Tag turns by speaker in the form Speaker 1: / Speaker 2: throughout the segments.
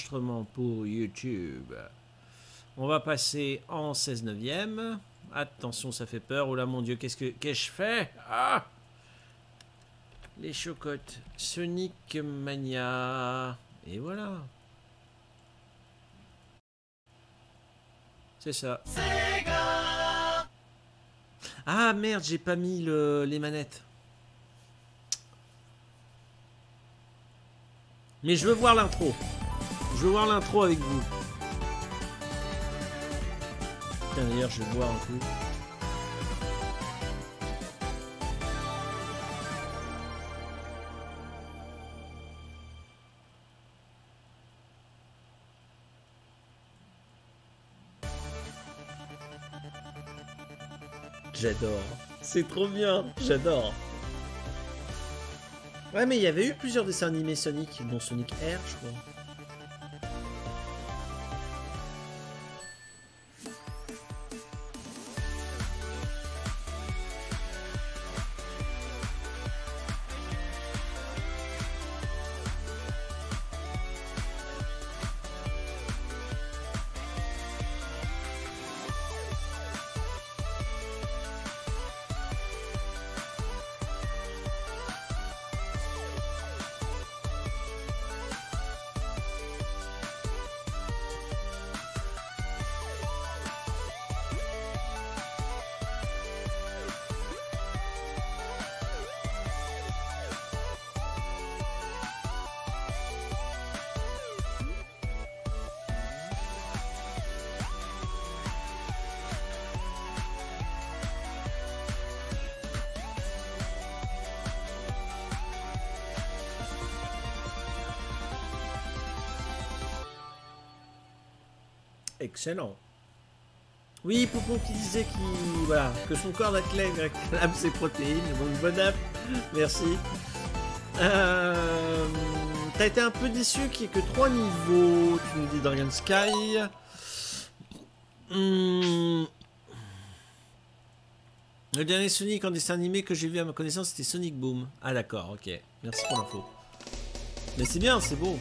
Speaker 1: enregistrement pour YouTube. On va passer en 16 neuvième. Attention, ça fait peur. Oh là, mon Dieu, qu'est-ce que, qu'est-ce que je fais Ah Les chocottes. Sonic Mania. Et voilà. C'est ça. Ah merde, j'ai pas mis le, les manettes. Mais je veux voir l'intro. Je veux voir l'intro avec vous. Tiens, d'ailleurs, je vais boire un coup. J'adore. C'est trop bien. J'adore. Ouais, mais il y avait eu plusieurs dessins animés Sonic, dont Sonic Air, je crois. Excellent. Oui, Poupon qui disait qu'il, voilà, que son corps d'athlète réclame ses protéines. Donc, bon app. Merci. Euh, T'as été un peu déçu qu'il n'y ait que 3 niveaux, tu nous dis Dragon Sky. Hmm. Le dernier Sonic en dessin animé que j'ai vu à ma connaissance, c'était Sonic Boom. Ah d'accord, ok. Merci pour l'info. Mais c'est bien, c'est beau.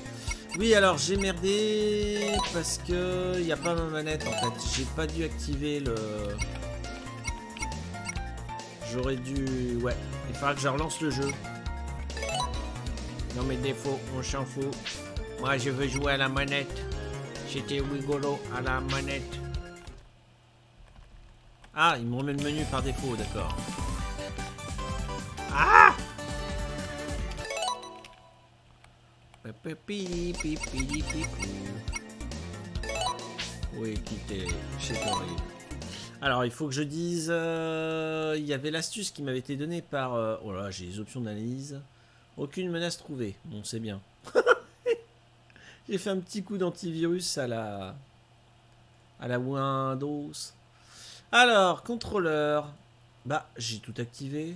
Speaker 1: Oui, alors j'ai merdé parce que il n'y a pas ma manette en fait. J'ai pas dû activer le. J'aurais dû. Ouais, il faudra que je relance le jeu. Non, mais défaut, on s'en fout. Moi, je veux jouer à la manette. C'était rigolo à la manette. Ah, il me remet le menu par défaut, d'accord. Ah Oui, quitter, c'est horrible. Alors, il faut que je dise... euh, il y avait l'astuce qui m'avait été donnée par... euh, oh là, j'ai les options d'analyse. Aucune menace trouvée. Bon, c'est bien. j'ai fait un petit coup d'antivirus à la... À la Windows. Alors, contrôleur. Bah, j'ai tout activé.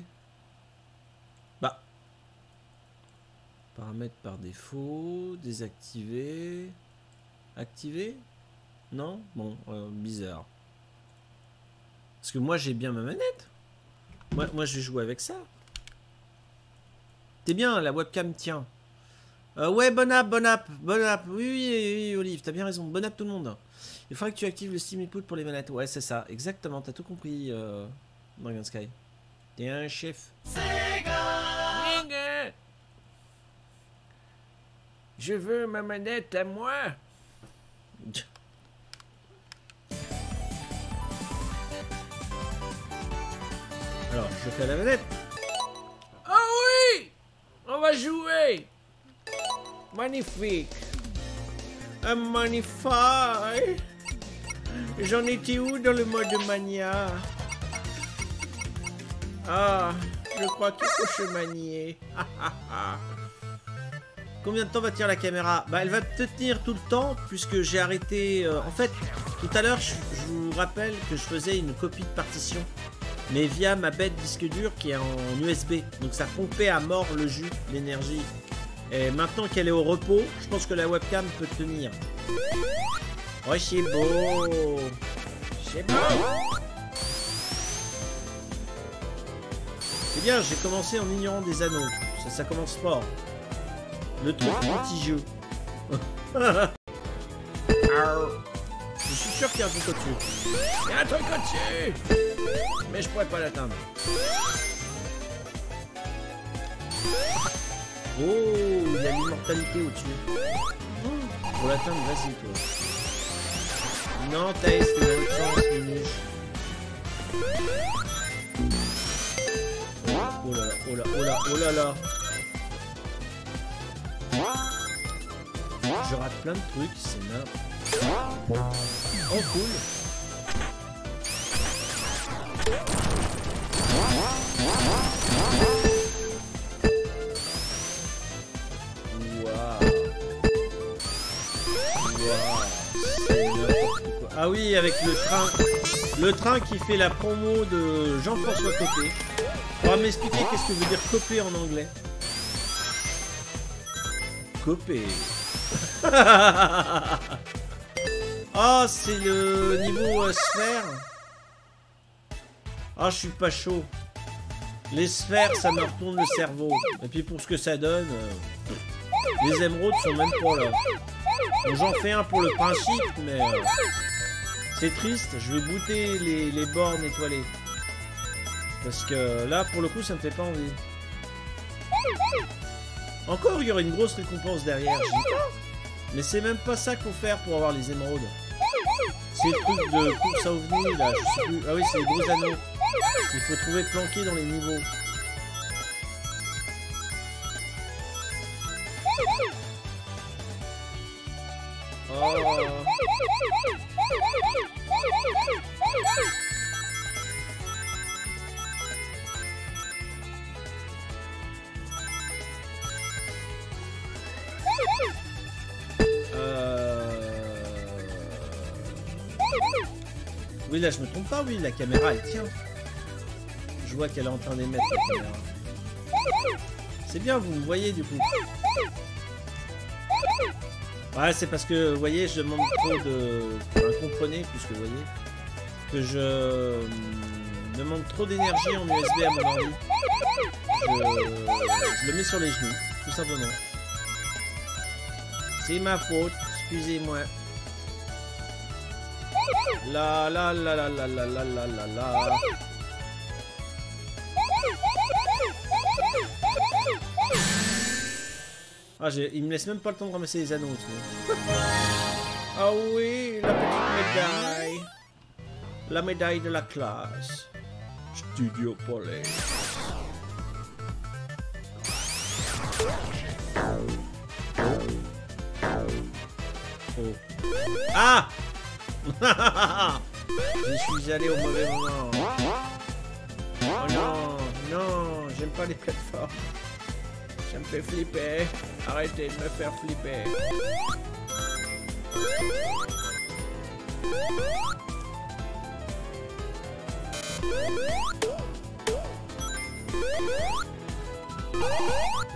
Speaker 1: Paramètres par défaut. Désactiver. Activer Non? Bon, euh, bizarre. Parce que moi, j'ai bien ma manette. Moi, moi, je jouer avec ça. T'es bien, la webcam tient. Euh, ouais, bon app, bon app, bon app. Oui, oui, Olive, t'as bien raison. Bon app tout le monde. Il faudrait que tu actives le Steam Input pour les manettes. Ouais, c'est ça, exactement. T'as tout compris, euh, Dragon Sky. T'es un chef. Je veux ma manette à moi. Alors, je fais la manette. Ah oui On va jouer Magnifique Un magnifique J'en étais où dans le mode mania? Ah, je crois qu'il faut se manier. Combien de temps va tenir la caméra Bah elle va te tenir tout le temps puisque j'ai arrêté... euh, en fait, tout à l'heure, je, vous rappelle que je faisais une copie de partition. Mais via ma bête disque dur qui est en USB. Donc ça pompait à mort le jus, l'énergie. Et maintenant qu'elle est au repos, je pense que la webcam peut tenir. Oh c'est beau C'est beau C'est bien, j'ai commencé en ignorant des anneaux. Ça commence fort. Le truc anti-jeu. Je suis sûr qu'il y a un truc au-dessus. Il y a un truc au-dessus Mais je pourrais pas l'atteindre. Oh, il y a l'immortalité au-dessus. Pour l'atteindre, vas-y toi. Non, t'es dans le sens, Minouche. Oh là là, oh là, oh là, oh là là. Je rate plein de trucs, c'est n'importe. Oh. Ah oui, avec le train. Le train qui fait la promo de Jean-François Copé. On va m'expliquer qu'est-ce que veut dire Copé en anglais. Ah, c'est le niveau euh, sphère. Ah, je suis pas chaud. Les sphères, ça me retourne le cerveau. Et puis pour ce que ça donne, euh, les émeraudes sont même pas là. J'en fais un pour le principe, mais euh, c'est triste. Je vais bouter les, les bornes étoilées. Parce que là, pour le coup, ça me fait pas envie. Encore, il y aurait une grosse récompense derrière. Mais c'est même pas ça qu'il faut faire pour avoir les émeraudes. C'est le truc de course à là, je sais plus. Ah oui, c'est les gros anneaux. Il faut trouver planqués dans les niveaux. Oh. Oui, là, je me trompe pas, oui, la caméra, elle tient. Je vois qu'elle est en train d'émettre. C'est bien, vous me voyez, du coup. Ouais, c'est parce que, vous voyez, je demande trop de... Comprenez, puisque vous voyez, que je euh, demande trop d'énergie en USB à mon ordi. Je... je le mets sur les genoux, tout simplement. C'est ma faute, excusez-moi. La la la la la la la la la la. Ah, il me laisse même pas le temps de ramasser les anneaux. Ah oui, la petite médaille. La médaille de la classe. Studio Police. Ah Je suis allé au mauvais moment. Oh non, non, j'aime pas les plateformes. Ça me fait flipper. Arrêtez de me faire flipper.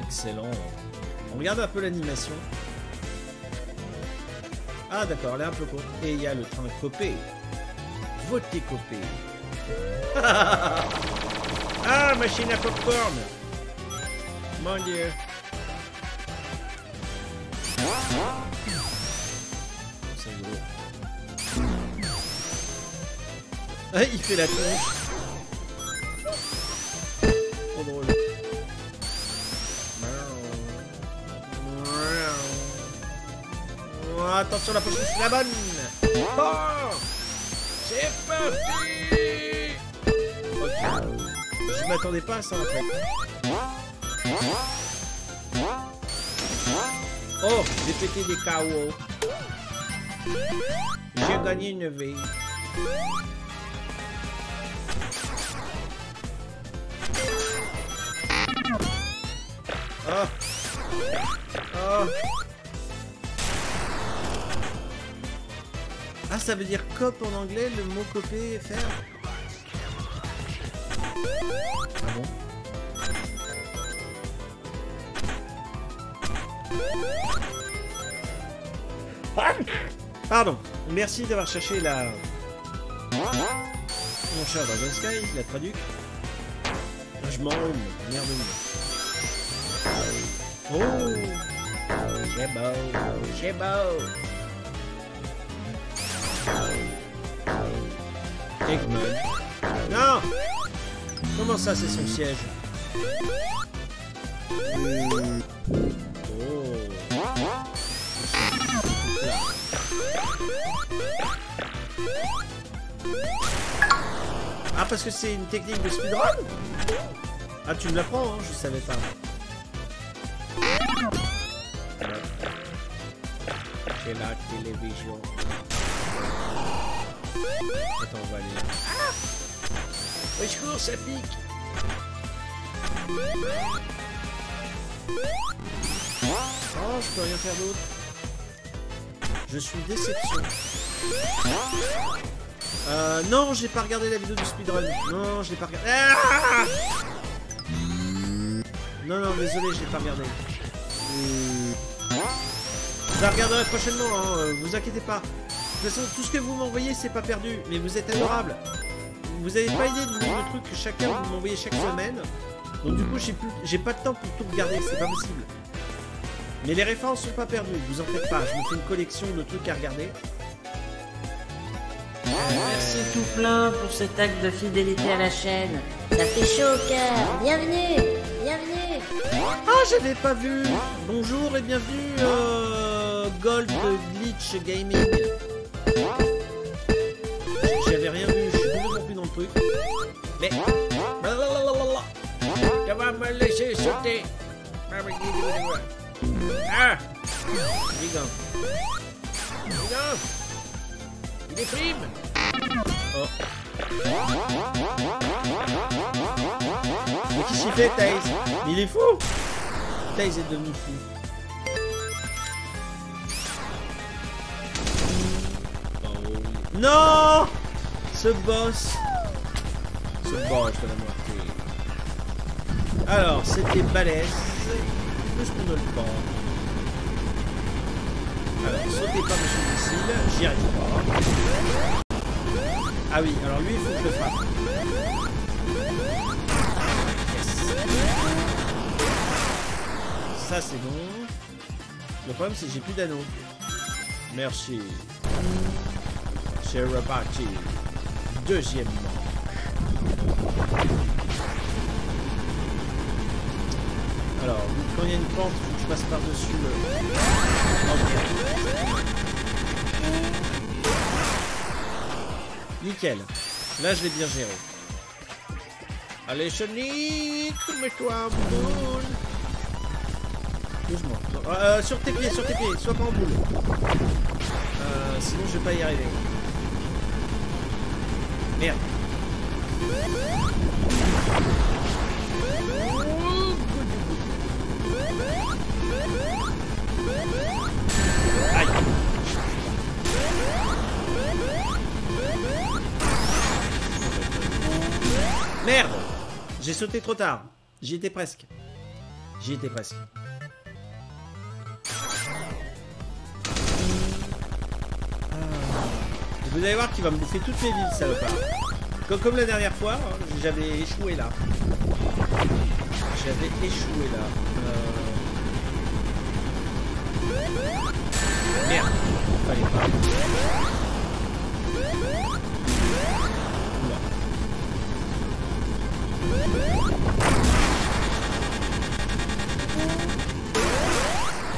Speaker 1: Excellent. On regarde un peu l'animation. Ah d'accord, elle est un peu courte. Et il y a le train copé. Votez copé. ah, machine à popcorn. Mon dieu. Ah, il fait la tronche. Attention, la la bonne. Je m'attendais pas à ça en fait. Oh, j'ai pété des KO. J'ai gagné une vie. Oh. Oh. Ça veut dire cop en anglais, le mot coper, faire Ah bon Pardon. Merci d'avoir cherché la... Mon cher Dragon Sky, la traduc. Ah, Je m'en merde. Oh C'est beau, c'est beau. Non Comment ça, c'est son siège? Oh. Ah, parce que c'est une technique de speedrun? Ah, tu me l'apprends, hein, je savais pas. C'est la télévision. Attends, on va aller. Ah Au secours, ça pique Oh, je peux rien faire d'autre. Je suis déception. Euh, non, j'ai pas regardé la vidéo du speedrun. Non, je l'ai pas regardé. Ah non, non, désolé, je l'ai pas regardé. Je la regarderai prochainement, hein, euh, vous inquiétez pas. De toute façon, tout ce que vous m'envoyez, c'est pas perdu. Mais vous êtes adorable. Vous avez pas idée du nombre de trucs que chacun vous m'envoyez chaque semaine. Donc du coup, j'ai pas de temps pour tout regarder, c'est pas possible. Mais les références sont pas perdues, vous en faites pas. Je me fais une collection de trucs à regarder.
Speaker 2: Merci tout plein pour cet acte de fidélité à la chaîne. Ça fait chaud au cœur. Bienvenue, bienvenue.
Speaker 1: Ah, j'avais pas vu Bonjour et bienvenue, euh, Gold Glitch Gaming. Mais... Tu vas me laisser sauter. Ah Brigand. Brigand Il déprime Oh. Mais qu'est-ce qu'il fait, Mais il est fou. Taze est devenu fou. Non! Ce boss Boss de la moitié. Alors, c'était balèze. Plus qu'on ne le pense. Alors, sautez pas monsieur le missile, j'y arrive pas. Ah oui, alors lui, il faut que je le frappe. Ça, c'est bon. Le problème, c'est que j'ai plus d'anneaux. Merci. C'est reparti. Deuxième manche. Alors, quand il y a une faut que je passe par-dessus le... Nickel. Là, je l'ai bien géré. Allez, Sonic, mets-toi en boule. Doucement. Euh, sur tes pieds, sur tes pieds, sois pas en boule. Euh, sinon, je vais pas y arriver. Merde. Merde J'ai sauté trop tard. J'y étais presque. J'y étais presque. Ah. Vous allez voir qu'il va me bouffer toutes mes villes, salopard. Comme, comme la dernière fois, hein, j'avais échoué là. J'avais échoué là. Euh... Merde Fallait pas.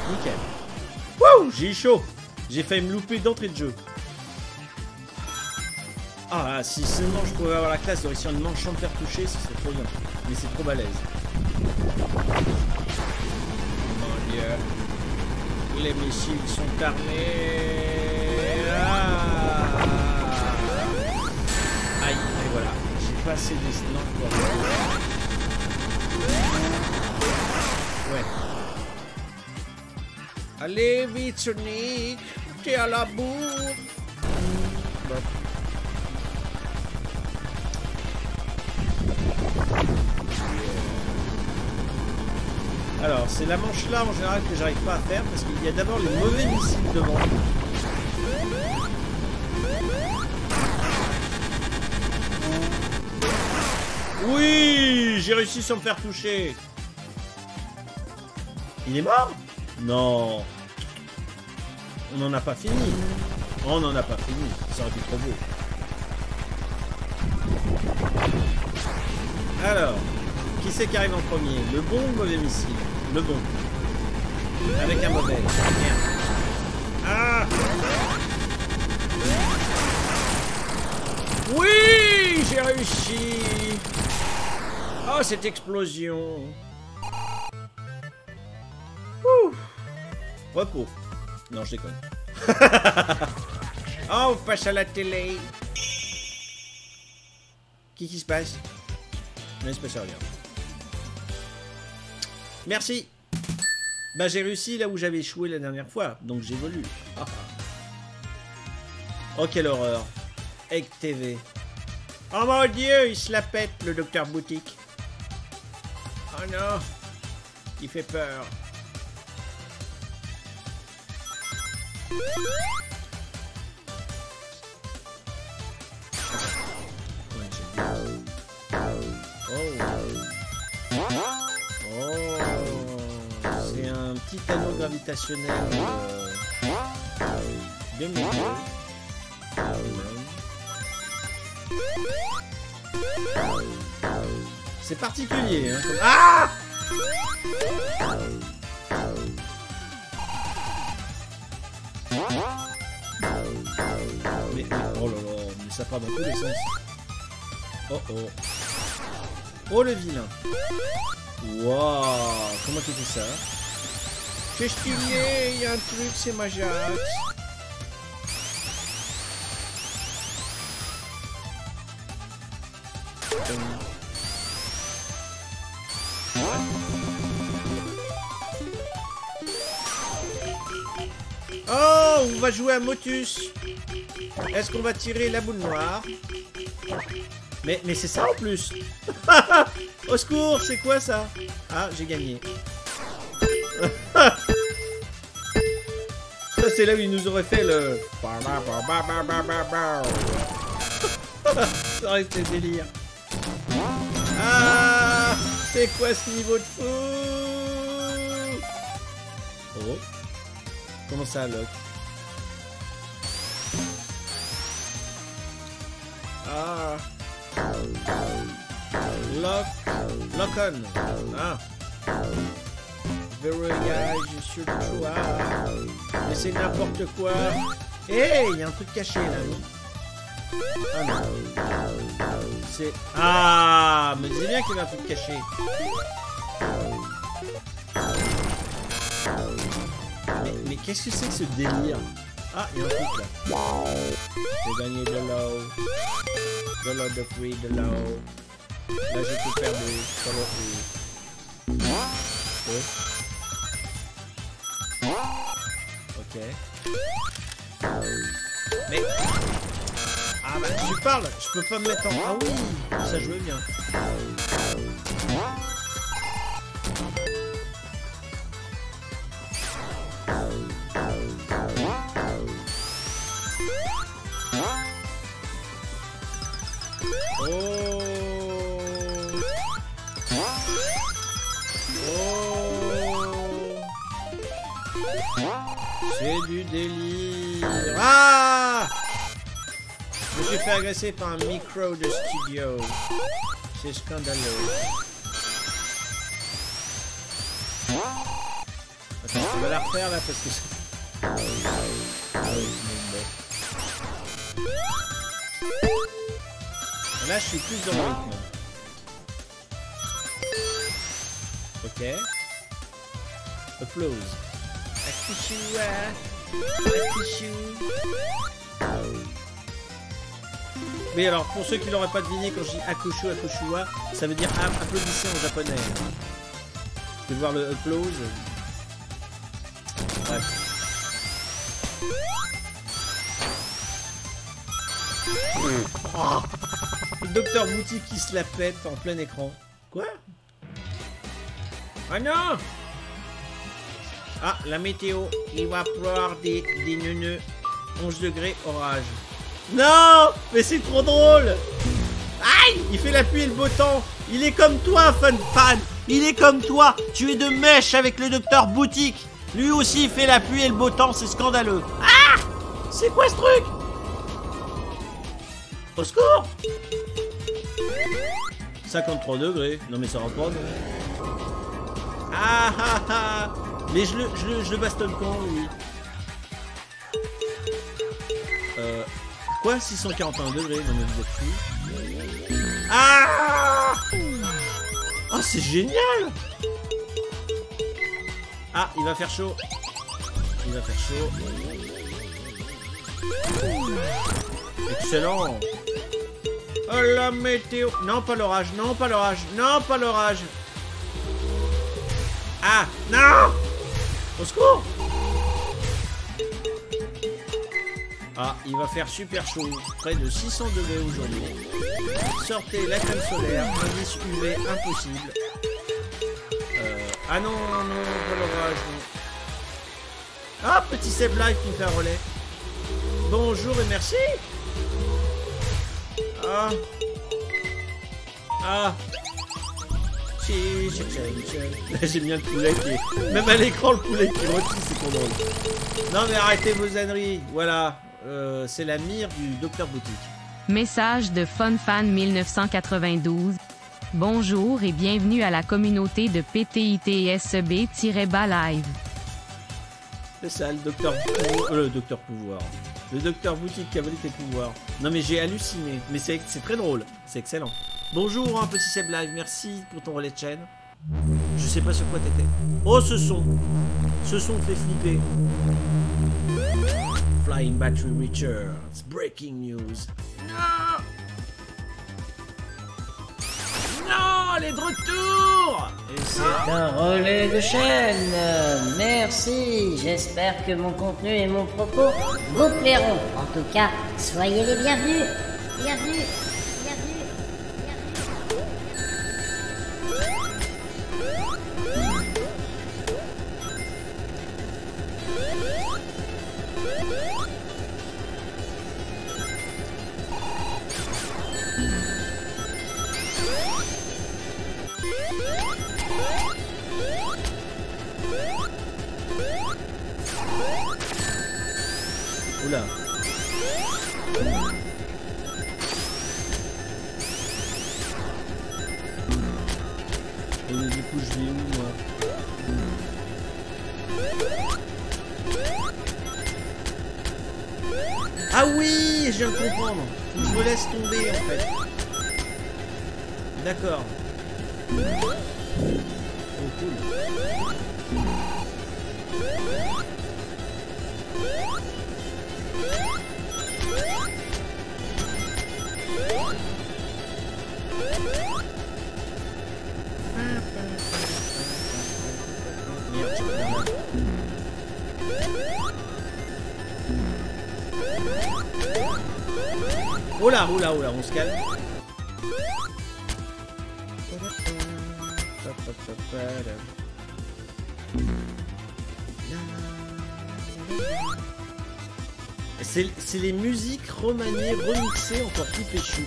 Speaker 1: Nickel. Wouh J'ai eu chaud J'ai failli me louper d'entrée de jeu. Ah, si seulement je pouvais avoir la classe de réussir une manche sans me faire toucher, ce serait trop bien. Mais c'est trop balèze. Mon dieu. Les missiles sont armés. Ah. Aïe, et voilà. J'ai passé des... Non, quoi. Ouais. Allez, vite, Sonic T'es à la bourre Bon. C'est la manche là en général que j'arrive pas à faire parce qu'il y a d'abord les mauvais missiles devant. Oui J'ai réussi sans me faire toucher. Il est mort? Non. On n'en a pas fini. On n'en a pas fini. Ça aurait été trop beau. Alors, qui c'est qui arrive en premier? Le bon ou le mauvais missile? Le bon. Avec un mauvais. Merde. Ah Oui J'ai réussi Oh, cette explosion Ouh. Repos. Non, je déconne. oh, on passe à la télé. Qu'est-ce qui se passe? Il se passe rien. Merci. Bah, j'ai réussi là où j'avais échoué la dernière fois, donc j'évolue. oh, quelle horreur. Egg TV. Oh mon dieu, il se la pète, le docteur Boutique. Oh non, il fait peur. Petit anneau gravitationnel euh, métal. C'est particulier. Hein, Ah mais, oh là là, mais ça part dans tous les sens. Oh oh. Oh le vilain. Waouh, comment tu fais ça C'est stylé, il y a un truc, c'est Majax. Oh, on va jouer à Motus. Est-ce qu'on va tirer la boule noire? Mais, mais c'est ça en plus. Au secours, c'est quoi ça? Ah, j'ai gagné. C'est là où il nous aurait fait le... Ça aurait été délire. Ah C'est quoi ce niveau de fou? Oh. Comment ça, Locke? Ah. Lock Lock on Ah Verrouillage sur le choix Mais c'est n'importe quoi Hé, il y a un truc caché là, Ah non C'est... Ah Me disais bien qu'il y avait un truc caché Mais, qu'est-ce que c'est que ce délire Ah, il y a un truc là. J'ai gagné de l'eau. De l'eau de pluie, de l'eau. Là, j'ai tout perdu. Sur le haut. Ok. Mais... Ah bah, tu parles Je peux pas me mettre en... Ah oui Ça jouait bien. Je agresser par un micro de studio. C'est scandaleux. Attends, on va la refaire là parce que c'est... Là, je suis plus dans le rythme. Ok. Applause. Oui, alors pour ceux qui l'auraient pas deviné, quand je dis Akushu, Akushua, ça veut dire applaudissez en japonais. Tu peux voir le applause. Bref. Le docteur Boutique qui se la pète en plein écran. Quoi? Ah non Ah, la météo. Il va pleuvoir des, des neuneux. 11 degrés, orage. Non Mais c'est trop drôle Aïe Il fait la pluie et le beau temps. Il est comme toi, Fun Fan. Il est comme toi. Tu es de mèche avec le docteur Boutique. Lui aussi, il fait la pluie et le beau temps. C'est scandaleux. Ah C'est quoi ce truc? Au secours 53 degrés. Non mais ça va pas, non Ah ah ah Mais je le, je le, je le bastonne quand, oui. Quoi 641 degrés Non mais vous êtes. Ah Oh c'est génial Ah, il va faire chaud. Il va faire chaud. Excellent Oh la météo Non, pas l'orage, non, pas l'orage, non, pas l'orage Ah Non Au secours Ah, il va faire super chaud, près de 600 degrés aujourd'hui. Sortez la crème solaire, indice UV impossible. Euh, ah non, non, pas l'orage. Ah, petit Seb Live qui me fait un relais. Bonjour et merci. Ah. Ah. J'aime bien le poulet qui est... Même à l'écran, le poulet qui c'est trop drôle. Non mais arrêtez vos âneries. Voilà. Euh, c'est la mire du docteur Boutique.
Speaker 3: Message de FunFan 1992. Bonjour et bienvenue à la communauté de PTITSB-bas live.
Speaker 1: C'est ça, le docteur... Euh, le docteur pouvoir. Le docteur Boutique qui a volé tes pouvoirs. Non mais j'ai halluciné. Mais c'est très drôle. C'est excellent. Bonjour, un petit Seb Live. Merci pour ton relais de chaîne. Je sais pas sur quoi t'étais. Oh, ce son. Ce son fait flipper. Flying Battery Returns. Breaking news. Non Non, elle est de retour Et c'est...
Speaker 2: Un relais de chaîne. Merci. J'espère que mon contenu et mon propos vous plairont. En tout cas, soyez les bienvenus. Bienvenue. Bienvenue.
Speaker 1: Je me laisse tomber, en fait. D'accord. Oh, cool. Oh là, oh là, oh là, on se calme. C'est les musiques remaniées, remixées, encore plus péchu.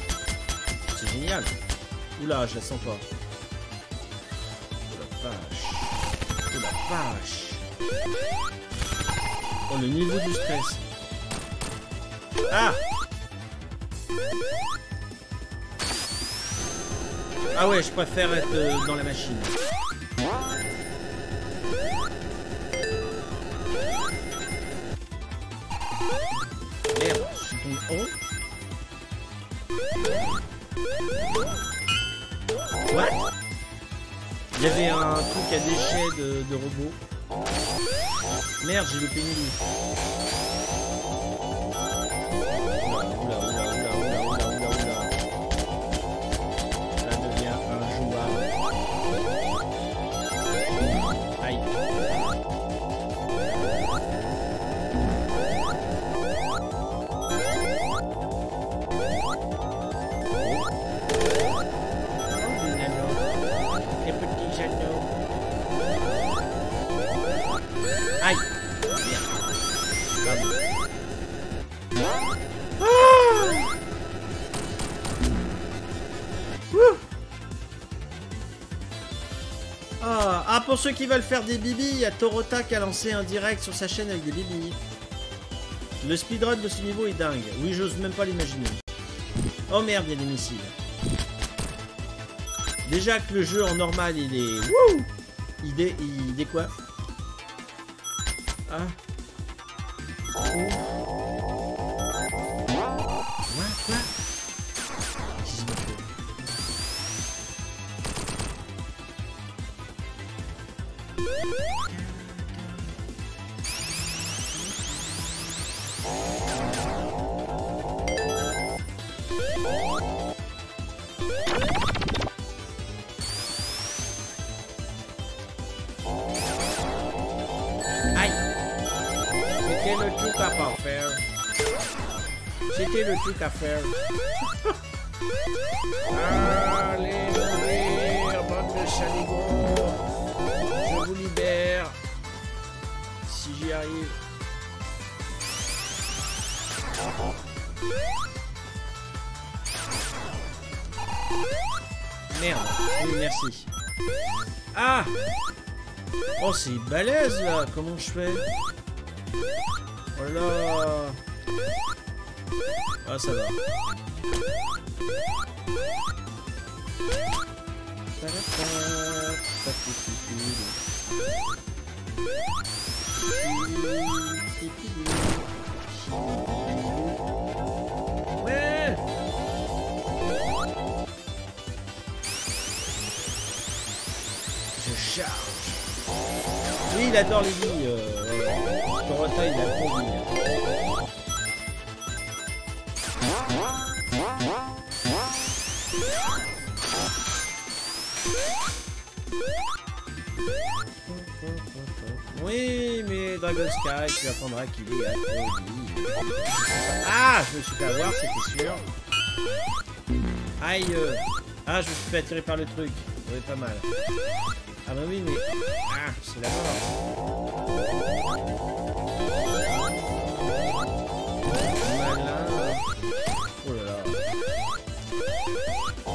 Speaker 1: C'est génial. Oula, je la sens pas. Oh la vache. Oh la vache. Oh le niveau du stress. Ah Ah ouais, je préfère être euh, dans la machine. Merde, je suis tombé en. What? Il y avait un truc à déchets de, robots. Merde, j'ai loupé une ceux qui veulent faire des bibis, il y a Torota qui a lancé un direct sur sa chaîne avec des bibis. Le speedrun de ce niveau est dingue. Oui, j'ose même pas l'imaginer. Oh merde, il y a des missiles. Déjà que le jeu en normal, il est... Wouh il, dé... il. Le truc à faire. Allez mourir, bande de. Je vous libère. Si j'y arrive. Merde. Oui, merci. Ah Oh, c'est balèze là Comment je fais? Oh là Ah, ça va. Ouais Je charge. Oui, il adore les billes. Euh, ouais. Il a trop Dragon Sky, tu apprendras qu'il est. Ah, je me suis fait avoir, c'était sûr. Aïe. euh. Ah, je me suis fait attirer par le truc. Ouais, pas mal. Ah bah oui, mais... Ah, c'est la mort. Oh là là. Oh,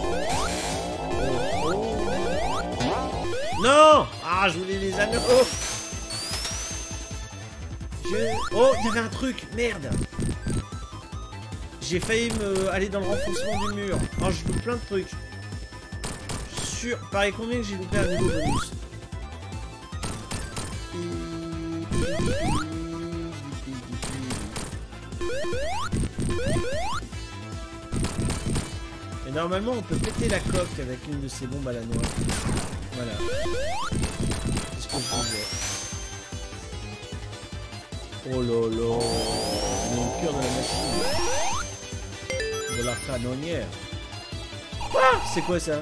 Speaker 1: oh. Non Ah, je voulais les anneaux Oh, il y avait un truc Merde J'ai failli me aller dans le renfoncement du mur. Oh, je loupe plein de trucs. Sur... Pareil, combien que j'ai loupé un nouveau bonus Et normalement, on peut péter la coque avec une de ces bombes à la noix. Voilà. Oh là là. Cœur de la machine. De la canonnière. Quoi C'est quoi ça?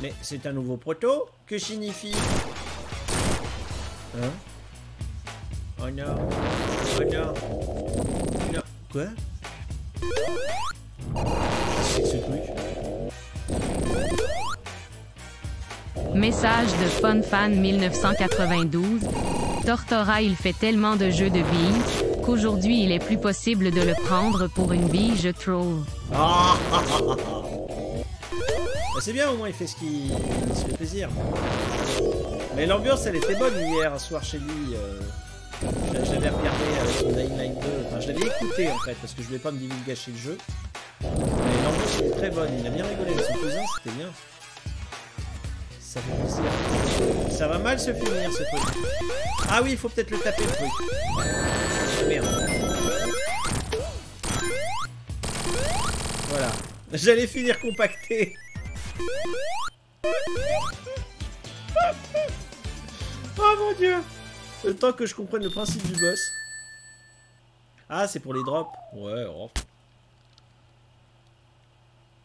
Speaker 1: Mais c'est un nouveau proto? Que signifie? Hein? Oh non. Oh non. Non. Quoi? C'est ce truc?
Speaker 3: Message de FunFan 1992. Tortora il fait tellement de jeux de billes qu'aujourd'hui il est plus possible de le prendre pour une bille je troll.
Speaker 1: Ah c'est bien, au moins il fait ce qui se fait plaisir. Mais l'ambiance elle était bonne hier soir chez lui. euh, l'avais regardé avec son Dying Light 2. Enfin, je l'avais écouté en fait parce que je voulais pas me divulgacher le jeu. Mais l'ambiance était très bonne. Il a bien rigolé avec son cousin, c'était bien. Ça va mal se finir ce truc. Ah oui, il faut peut-être le taper le truc. Merde. Voilà. J'allais finir compacté. oh mon dieu. Le temps que je comprenne le principe du boss. Ah, c'est pour les drops. Ouais, oh.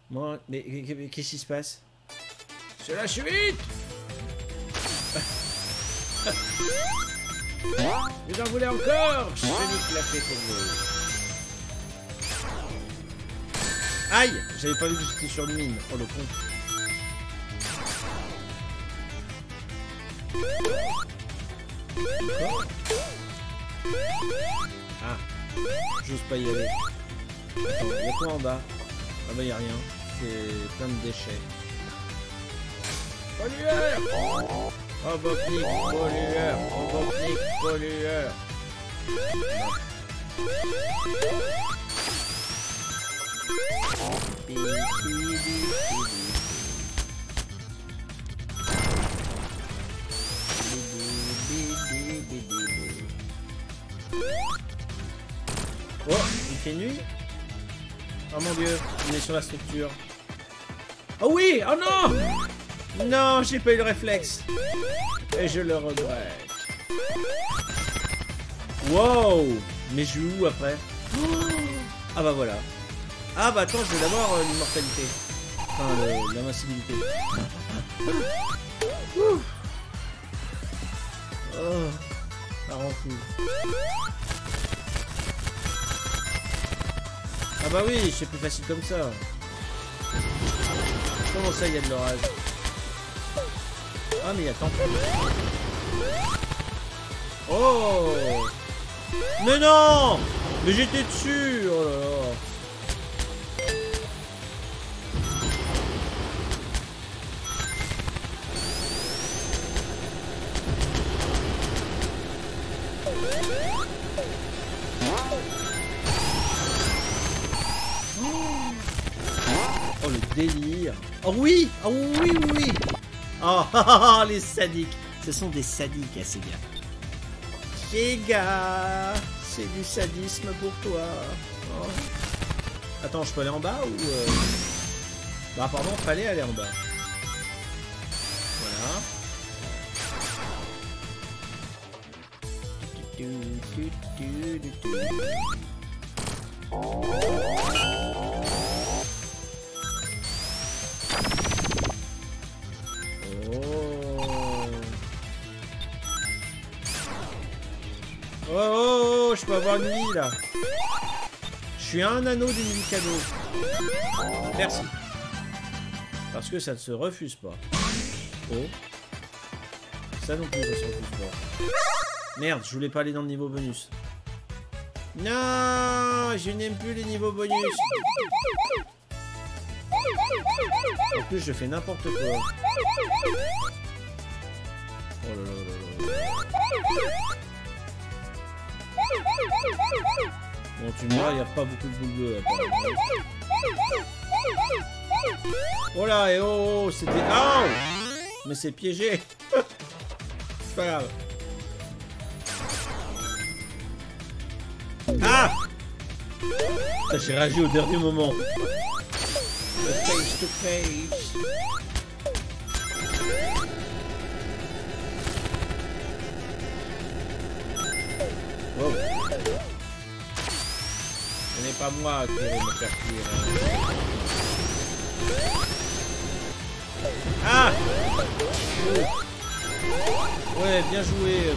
Speaker 1: Moi, mais qu'est-ce qui se passe? C'est la suite Vous en voulez encore? Je vais vous clapper pour vous. Aïe J'avais pas vu que j'étais sur une mine. Oh le con. Encore Ah J'ose pas y aller. Attends, y'a quoi en bas? Ah bah y'a rien. C'est plein de déchets. Pollueur Robotique, pollueur Robotique, pollueur Oh, il fait nuit Oh mon dieu, on est sur la structure. Oh oui, oh non non, j'ai pas eu le réflexe. Et je le regrette. Wow Mais je joue où après Oh Ah bah voilà. Ah bah attends, je vais d'abord euh, l'immortalité. Enfin, l'invincibilité. Oh, ça rend fou. Ah bah oui, c'est plus facile comme ça. Comment ça, il y a de l'orage? Ah mais attends. Oh Mais non Mais j'étais dessus Oh là là. Oh le délire. Oh oui Oh oui oui oui Oh les sadiques Ce sont des sadiques à ces gars. Les gars C'est du sadisme pour toi Oh. Attends, je peux aller en bas ou... euh, Bah pardon, fallait aller en bas. Voilà. Je suis un anneau du Mikado. Merci. Parce que ça ne se refuse pas. Oh. Ça non plus, ça se refuse pas. Merde, je voulais pas aller dans le niveau bonus. Non, je n'aime plus les niveaux bonus. En plus, je fais n'importe quoi. Oh là là là là. Bon, tu me diras, il n'y a pas beaucoup de boules bleues. Oh là, et oh, oh, c'était... Oh Mais c'est piégé C'est pas grave. Ah J'ai réagi au dernier moment. Face to face. Ce n'est pas moi qui vais me faire cuire. hein. Ah Oh. Ouais, bien joué, euh.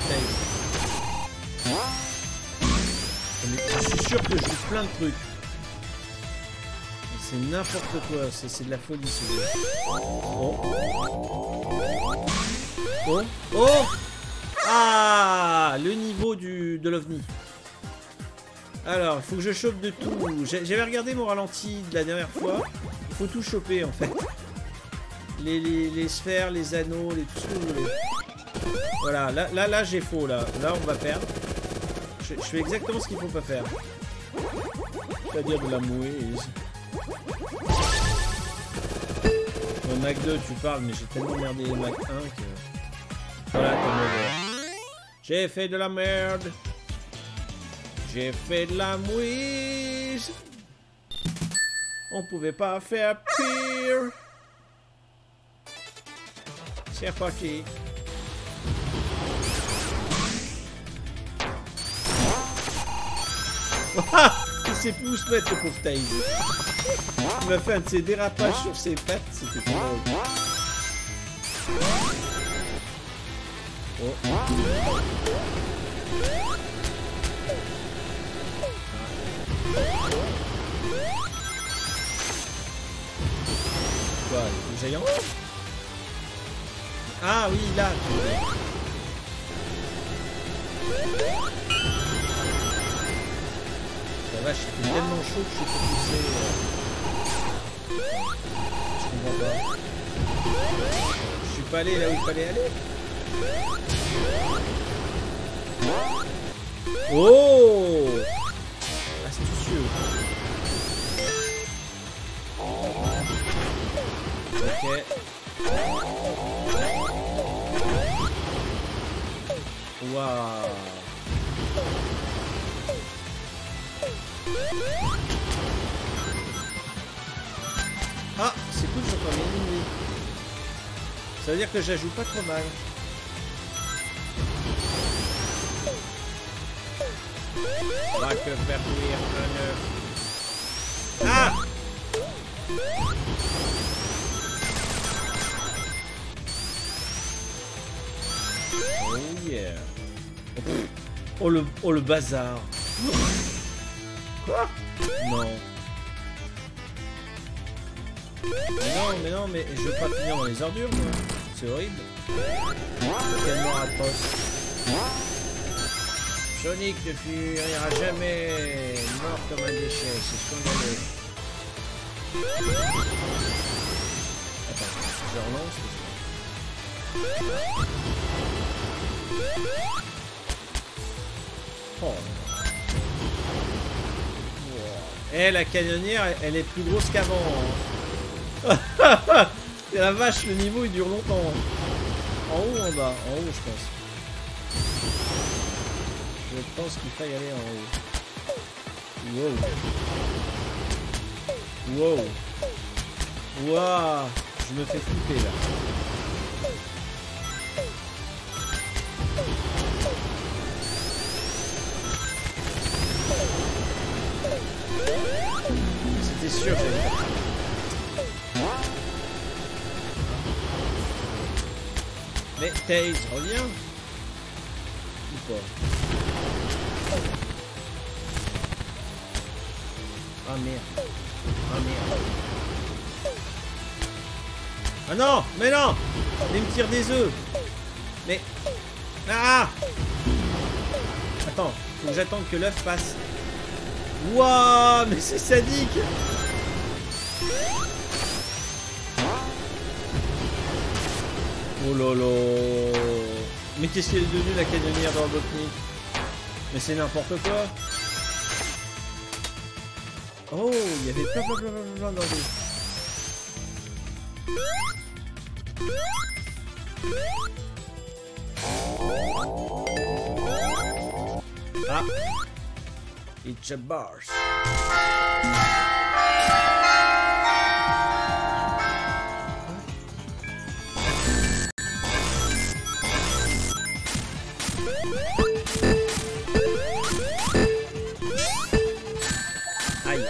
Speaker 1: Mais Je suis sûr que je joue plein de trucs. C'est n'importe quoi, c'est de la folie ce jeu. Oh. Oh. Oh Ah Le niveau du, de l'OVNI. Alors, il faut que je chope de tout. J'avais regardé mon ralenti de la dernière fois. Il faut tout choper en fait. Les, les- les sphères, les anneaux, les tout ce que vous voulez. Voilà, là, là, là j'ai faux là. Là, on va perdre. Je, fais exactement ce qu'il faut pas faire. C'est-à-dire de la mouise. Le Mac 2, tu parles, mais j'ai tellement merdé les Mac 1 que... Voilà, mauvais. J'ai fait de la merde. J'ai fait de la mouise. On pouvait pas faire pire. C'est reparti. Il sait plus où se mettre le pauvre Taïs. Il m'a fait un de ses dérapages sur ses pattes, c'était drôle. Quoi, Ah oui, là. La vache, il fait tellement chaud que je suis propulsé. euh. Je comprends pas. Je suis pas allé là où il fallait aller. Oh Astucieux. Ok. Waouh Ah, c'est cool, gagné une vie. Ça veut dire que joue pas trop mal. On va que faire cuire un œuf. Ah Oh yeah. Oh le, oh bazar. Quoi Non. Mais non, mais non, mais je veux pas finir dans les ordures, moi. C'est horrible. Quelle mort atroce. Sonic ne finira jamais mort comme un déchet, c'est scandaleux. Attends, je relance. Oh. Eh, la canonnière, elle, est plus grosse qu'avant. hein. La vache, le niveau il dure longtemps. En haut ou en bas En haut, je pense. Je pense qu'il faille aller en haut. Wow. Wow. Waouh. Je me fais flipper là. C'était sûr. Mais Taze, reviens Ou pas Ah non Mais non. Il me tire des œufs. Mais... Ah. Attends, faut que j'attende que l'œuf passe. Wouah Mais c'est sadique. Oh lolo Mais qu'est-ce qu'elle est devenue la canonnière dans Robotnik Mais c'est n'importe quoi. Oh, il y avait plein plein plein plein plein. Ah It's a bars. Aïe.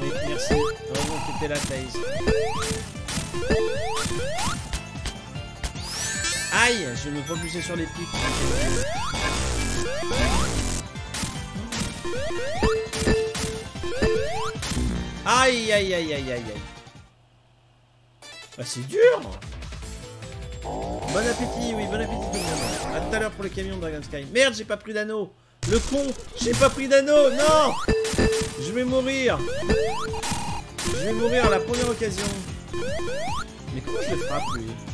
Speaker 1: Oui, merci. Heureusement que t'étais là, Thaïs. Aïe, je vais me propulser sur les pics. Aïe, aïe, aïe, aïe, aïe, aïe. Ah, c'est dur Bon appétit, oui, bon appétit tout. A tout à l'heure pour le camion Dragon Sky. Merde, j'ai pas pris d'anneau Le con J'ai pas pris d'anneau Non Je vais mourir Je vais mourir à la première occasion. Mais comment je le frappe, lui?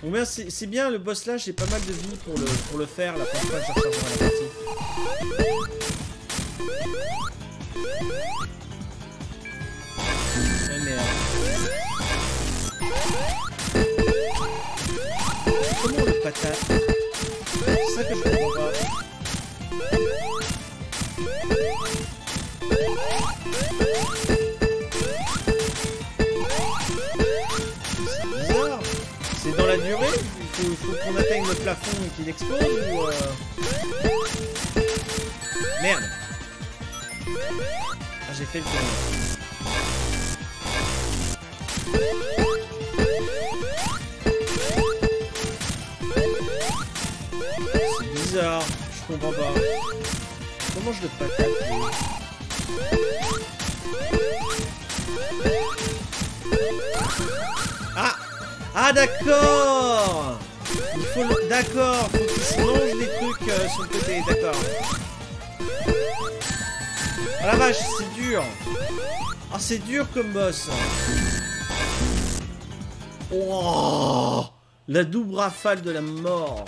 Speaker 1: Bon bien c'est bien le boss là j'ai pas mal de vie pour le pour le faire la prochaine fois que je la partie. Ouais, merde. Comment le patate? C'est ça que je comprends pas. La durée Il faut, qu'on atteigne le plafond et qu'il explose ou... euh, Merde Ah j'ai fait le tour. C'est bizarre, je comprends pas. Comment je le patate Ah Ah d'accord. Il. D'accord, faut qu'il se mange des trucs euh, sur le côté, d'accord. Ah la vache, c'est dur. Ah, c'est dur comme boss. Oh La double rafale de la mort.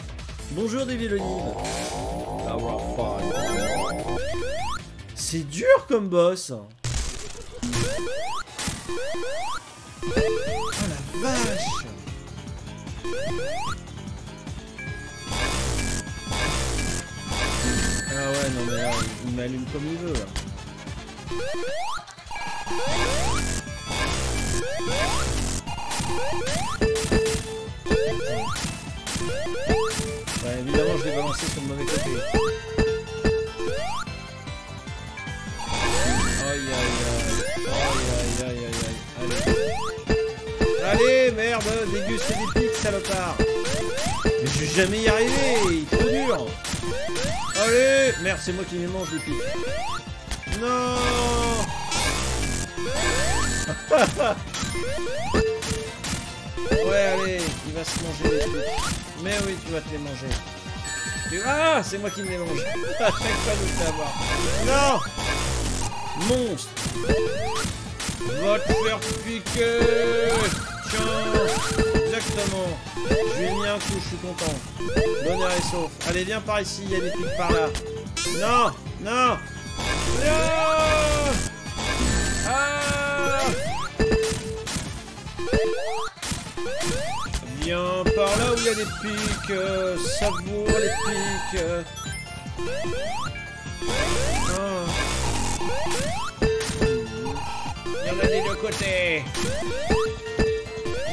Speaker 1: Bonjour des La rafale. C'est dur comme boss. Oh la vache Ah ouais, non mais là, il m'allume comme il veut. Là. Ouais, évidemment, je l'ai balancé sur mauvais côté. Aïe aïe aïe. Aïe aïe aïe aïe aïe. Allez. Allez, merde, déguster des Mais je vais jamais y arriver, trop dur. Allez Merde, c'est moi qui les mange les pics. Non Ouais, allez, il va se manger les pics. Mais oui, tu vas te les manger. Tu- Ah, c'est moi qui me les mange. À chaque fois, te avoir. Non Monstre Va te faire piquer Exactement Je lui ai mis un coup, je suis content. Bon air et sauf. Allez, viens par ici, il y a des pics par là. Non Non Non Ah Viens par là où il y a des pics. euh, savoure les pics. euh. Ah. Il y en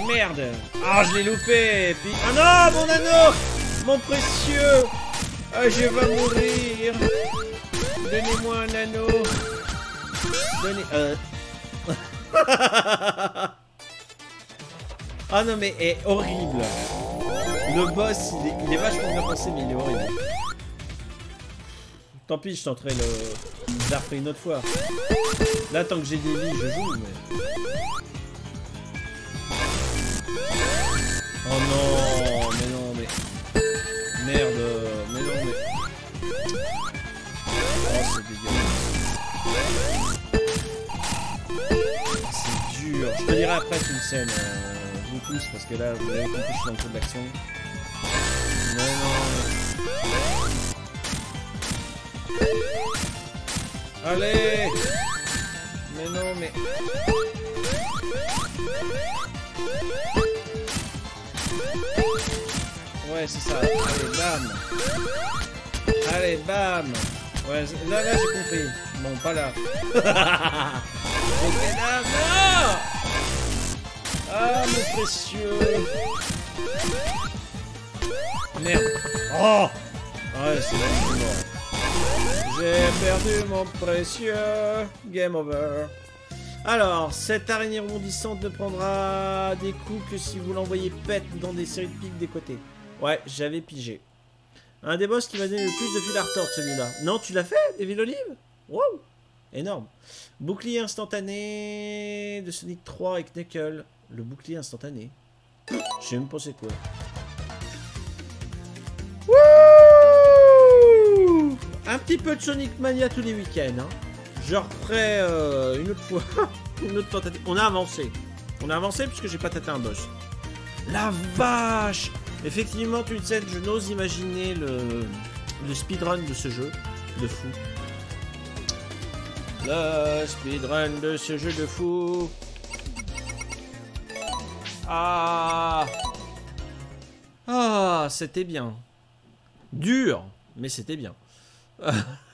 Speaker 1: Merde. Ah, je l'ai loupé. Ah non, mon anneau Mon précieux Ah, je vais mourir. Donnez-moi un anneau. Donnez... Euh... ah non, mais est horrible. Le boss, il est, vachement bien pensé, mais il est horrible. Tant pis, je tenterai le... Je la referai une autre fois. Là, tant que j'ai des vies, je joue, mais... Oh non, mais non, mais... Merde, mais non, mais... Oh, c'est dégueulasse. C'est dur. Je te dirai après une scène, euh, vous tous, parce que là, vous avez compris, je suis dans le de. Mais non. Allez Mais non, mais... Ouais, c'est ça. Allez, bam Allez, bam Ouais, là, là, j'ai compris. Bon, pas là. ok, là, non Ah, mon précieux Merde Oh Ouais, c'est là je suis mort. J'ai perdu mon précieux. Game over. Alors, cette araignée rebondissante ne prendra des coups que si vous l'envoyez pète dans des séries de pics des côtés. Ouais, j'avais pigé. Un des boss qui m'a donné le plus de fil à retordre, celui-là. Non, tu l'as fait, Devil Olive? Wow Énorme. Bouclier instantané de Sonic 3 avec Knuckle. Le bouclier instantané. Je sais même pas quoi. Wouh Un petit peu de Sonic Mania tous les week-ends. Hein. Je referai euh, une autre fois. une autre tentative. On a avancé. On a avancé puisque j'ai pas tâté un boss. La vache Effectivement, tu sais, je n'ose imaginer le, le speedrun de ce jeu de fou. Le speedrun de ce jeu de fou. Ah Ah, c'était bien. Dur, mais c'était bien.